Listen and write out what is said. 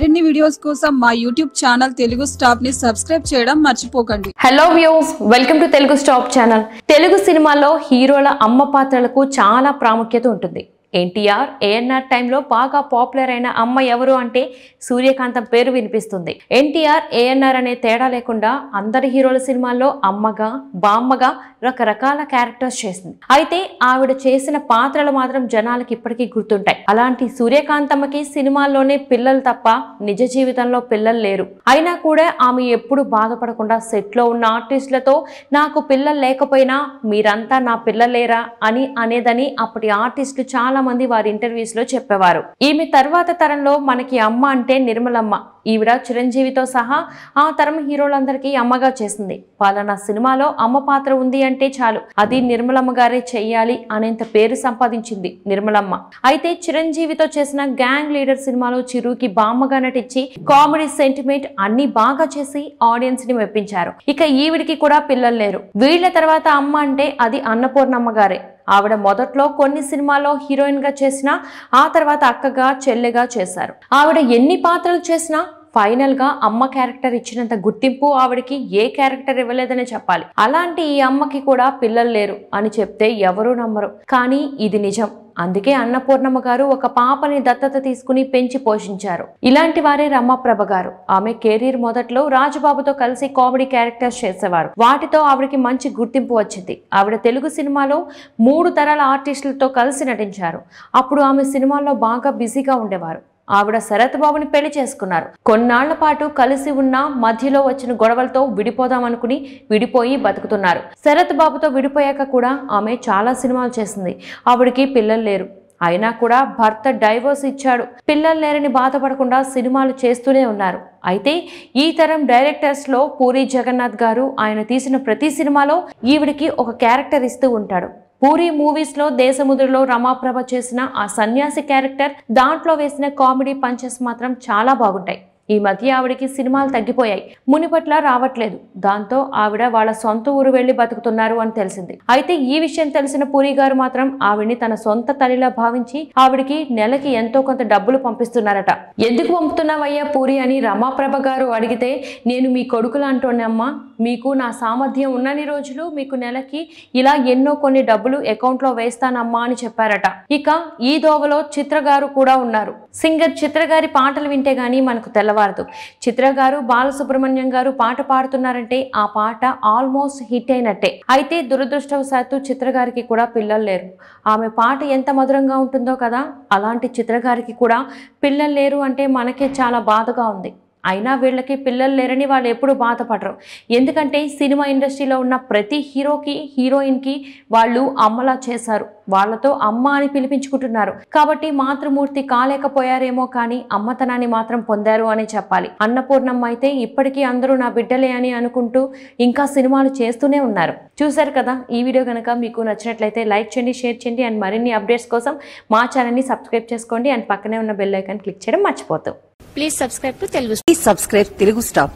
మరిన్ని వీడియోస్ కోసం మా యూట్యూబ్ ఛానల్ తెలుగు స్టాప్ని సబ్స్క్రైబ్ చేయడం మర్చిపోకండి. Hello views welcome to Telugu stop channel Telugu సినిమాలో హీరోల అమ్మ పాత్రలకు చాలా ప్రాముఖ్యత ఉంటుంది. ఎన్టీఆర్ ఏఎన్ఆర్ టైంలో బాగా పాపులర్ అయిన అమ్మ ఎవరు అంటే సూర్యకాంతం పేరు వినిపిస్తుంది. ఎన్టీఆర్ ఏఎన్ఆర్ అనే తేడా లేకుండా అందరి హీరోల సినిమాల్లో అమ్మగా బామ్మగా రకరకాల క్యారెక్టర్స్ చేసింది. అయితే ఆవిడ చేసిన పాత్రలు మాత్రం జనాలకి ఇప్పటికీ గుర్తుంటాయి. అలాంటి సూర్యకాంతమ్మకి సినిమాల్లోనే పిల్లలు తప్ప నిజ జీవితంలో పిల్లలు లేరు. అయినా కూడా ఆమె ఎప్పుడు బాధపడకుండా సెట్లో ఉన్న ఆర్టిస్టులతో నాకు పిల్లలు లేకపోయినా మీరంతా నా పిల్లలేరా అని అనేదని అప్పటి ఆర్టిస్టులు చాలా మంది వారి ఇంటర్వ్యూస్లో చెప్పేవారు. ఈమె తర్వాత తరంలో మనకి అమ్మ అంటే నిర్మలమ్మ. ఈవిడ చిరంజీవితో సహా ఆ తరం హీరోలందరికీ అమ్మగా చేసింది. పలానా సినిమాలో అమ్మ పాత్ర ఉంది అంటే చాలు. అది నిర్మలమ్మ గారే చెయ్యాలి అనేంత పేరు సంపాదించింది నిర్మలమ్మ. అయితే చిరంజీవితో చేసిన గ్యాంగ్ లీడర్ సినిమాలో చిరుకి బామ్మగా నటించి కామెడీ సెంటిమెంట్ అన్ని బాగా చేసి ఆడియన్స్ని మెప్పించారు. ఇక ఈవిడికి కూడా పిల్లలు లేరు. వీళ్ళ తర్వాత అమ్మ అంటే అది అన్నపూర్ణమ్మ గారే. ఆవిడ మొదట్లో కొన్ని సినిమాల్లో హీరోయిన్గా చేసినా ఆ తర్వాత అక్కగా చెల్లెగా చేశారు. ఆవిడ ఎన్ని పాత్రలు చేసినా ఫైనల్గా అమ్మ క్యారెక్టర్ ఇచ్చినంత గుర్తింపు ఆవిడకి ఏ క్యారెక్టర్ ఇవ్వలేదనే చెప్పాలి. అలాంటి ఈ అమ్మకి కూడా పిల్లలు లేరు అని చెప్తే ఎవరూ నమ్మరు. కానీ ఇది నిజం. అందుకే అన్నపూర్ణమ్మ గారు ఒక పాపని దత్తత తీసుకుని పెంచి పోషించారు. ఇలాంటి వారే రమ్మప్రభ గారు. ఆమె కెరీర్ మొదట్లో రాజుబాబుతో కలిసి కామెడీ క్యారెక్టర్స్ చేసేవారు. వాటితో ఆవిడకి మంచి గుర్తింపు వచ్చింది. ఆవిడ తెలుగు సినిమాలో మూడు తరాల ఆర్టిస్టులతో కలిసి నటించారు. అప్పుడు ఆమె సినిమాల్లో బాగా బిజీగా ఉండేవారు. ఆవిడ శరత్ బాబుని పెళ్ళి చేసుకున్నారు. కొన్నాళ్ళ పాటు కలిసి ఉన్న మధ్యలో వచ్చిన గొడవలతో విడిపోదామనుకుని విడిపోయి బతుకుతున్నారు. శరత్ బాబుతో విడిపోయాక కూడా ఆమె చాలా సినిమాలు చేసింది. ఆవిడకి పిల్లలు లేరు. అయినా కూడా భర్త డైవోర్స్ ఇచ్చాడు. పిల్లలు లేరని బాధపడకుండా సినిమాలు చేస్తూనే ఉన్నారు. అయితే ఈ తరం డైరెక్టర్స్లో పూరి జగన్నాథ్ గారు ఆయన తీసిన ప్రతి సినిమాలో ఈవిడికి ఒక క్యారెక్టర్ ఇస్తూ ఉంటాడు. పూరి మూవీస్లో దేశముద్రలో రమాప్రభ చేసిన ఆ సన్యాసి క్యారెక్టర్ దాంట్లో వేసిన కామెడీ పంచెస్ మాత్రం చాలా బాగుంటాయి. ఈ మధ్య ఆవిడకి సినిమాలు తగ్గిపోయాయి. మునిపట్ల రావట్లేదు. దాంతో ఆవిడ వాళ్ళ సొంత ఊరు వెళ్ళి బతుకుతున్నారు అని తెలిసింది. అయితే ఈ విషయం తెలిసిన పూరి గారు మాత్రం ఆవిడ్ని తన సొంత తల్లిలా భావించి ఆవిడికి నెలకి ఎంతో కొంత డబ్బులు పంపిస్తున్నారట. ఎందుకు పంపుతున్నావయ్యా పూరి అని రమాప్రభ గారు అడిగితే నేను మీ కొడుకులు అంటోనమ్మా మీకు నా సామర్థ్యం ఉన్నన్ని రోజులు మీకు నెలకి ఇలా ఎన్నో కొన్ని డబ్బులు అకౌంట్లో వేస్తానమ్మా అని చెప్పారట. ఇక ఈ దోవలో చిత్ర గారు కూడా ఉన్నారు. సింగర్ చిత్ర గారి పాటలు వింటే గానీ మనకు తెల్ల తెల్లవారదు చిత్ర గారు బాలసుబ్రహ్మణ్యం గారు పాట పాడుతున్నారంటే ఆ పాట ఆల్మోస్ట్ హిట్ అయినట్టే. అయితే దురదృష్టవశాత్తు చిత్ర గారికి కూడా పిల్లలు లేరు. ఆమె పాట ఎంత మధురంగా ఉంటుందో కదా అలాంటి చిత్ర గారికి కూడా పిల్లలు లేరు అంటే మనకే చాలా బాధగా ఉంది. అయినా వీళ్ళకి పిల్లలు లేరని వాళ్ళు ఎప్పుడు బాధపడరు. ఎందుకంటే సినిమా ఇండస్ట్రీలో ఉన్న ప్రతి హీరోకి హీరోయిన్కి వాళ్ళు అమ్మలా చేశారు. వాళ్ళతో అమ్మ అని పిలిపించుకుంటున్నారు. కాబట్టి మాతృమూర్తి కాలేకపోయారేమో కానీ అమ్మతనాన్ని మాత్రం పొందారు అని చెప్పాలి. అన్నపూర్ణమ్మ అయితే ఇప్పటికీ అందరూ నా బిడ్డలే అని అనుకుంటూ ఇంకా సినిమాలు చేస్తూనే ఉన్నారు. చూశారు కదా ఈ వీడియో కనుక మీకు నచ్చినట్లయితే లైక్ చేయండి షేర్ చేయండి అండ్ మరిన్ని అప్డేట్స్ కోసం మా ఛానల్ని సబ్స్క్రైబ్ చేసుకోండి. అండ్ పక్కనే ఉన్న బెల్ ఐకాన్ క్లిక్ చేయడం మర్చిపోతాం please subscribe to Telugu please subscribe Telugu stop